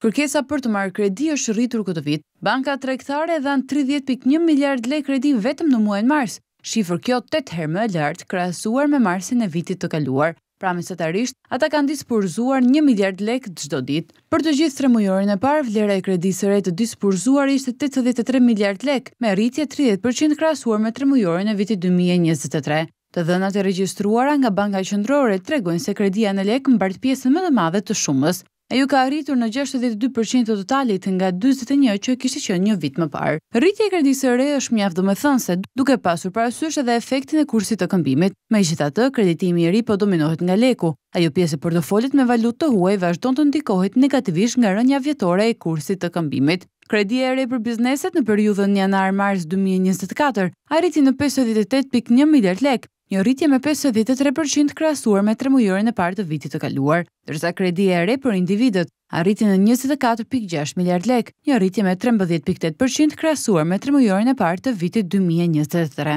Kërkesa për të marrë kredi është rritur këtë vit. Bankat tregtare dhanë tridhjetë pikë një miliardë lekë kredi vetëm në muajin mars, shifër kjo tetë herë më e lartë krahasuar me marsin e vitit të kaluar. Pra mesatarisht, ata kanë disbursuar një miliardë lekë çdo ditë. Për të gjithë tremujorin e parë, vlera e kredisë së re të disbursuar ishte tetëdhjetë e tre miliardë lekë, me rritje tridhjetë për qind krahasuar me tremujorin e vitit dy mijë e njëzet e tre. Të dhënat e regjistruara nga Banka Qendrore tregojnë se kredia në lekë mbart pjesën më të madhe të shumës. Ajo ka arritur në gjashtëdhjetë e dy për qind të totalit nga dyzet e një që kishte qenë një vit më parë. Rritja e kredisë së re është mjaft domethënëse, duke pasur parasysh edhe efektin e kursit të këmbimit. Megjithatë, kreditimi i ri po dominohet nga leku. Ajo pjesë e portofolit me valutë të huaj vazhdon të ndikohet negativisht nga rënia vjetore e kursit të këmbimit. Kredia e re për bizneset në periudhën janar-mars dy mijë e njëzet e katër arriti në pesëdhjetë e tetë pikë një miliardë lekë, një rritje me pesëdhjetë e tre për qind krahasuar me tremujorin e parë të vitit të kaluar, ndërsa kredia e re për individët arriti në njëzet e katër pikë gjashtë miliardë lekë, një rritje me trembëdhjetë pikë tetë për qind krahasuar me tremujorin e parë të vitit dy mijë e njëzet e tre.